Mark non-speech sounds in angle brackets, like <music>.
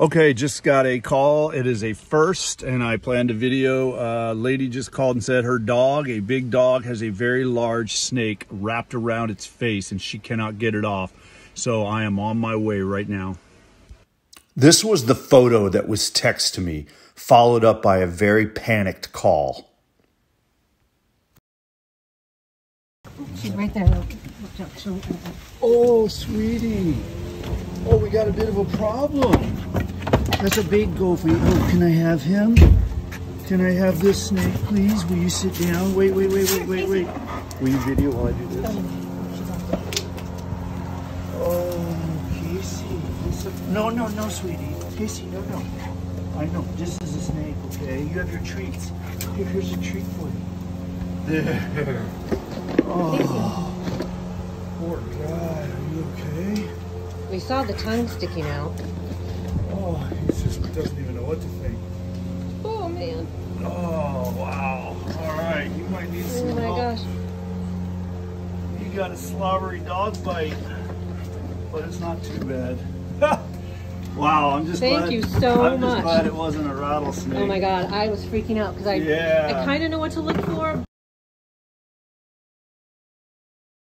Okay, just got a call. It is a first, and I planned a video. A uh, lady just called and said her dog, a big dog, has a very large snake wrapped around its face, and she cannot get it off. So I am on my way right now. This was the photo that was text to me, followed up by a very panicked call. She's right there. Oh, sweetie. We got a bit of a problem. That's a big gopher. Oh, can I have him? Can I have this snake, please? Will you sit down? Wait, wait, wait, wait, wait, wait. Will you video while I do this? Oh, Casey. No, no, no, sweetie. Casey, no, no. I know, this is a snake, okay? You have your treats. Here, here's a treat for you. There. <laughs> Oh. Poor guy. Are you okay? We saw the tongue sticking out. Oh, he just doesn't even know what to think. Oh, man. Oh, wow. All right, you might need oh, some Oh, my help. gosh. You got a slobbery dog bite, but it's not too bad. <laughs> wow, I'm just Thank glad, you so I'm much. just glad it wasn't a rattlesnake. Oh, my God. I was freaking out because I, Yeah. I kind of know what to look for,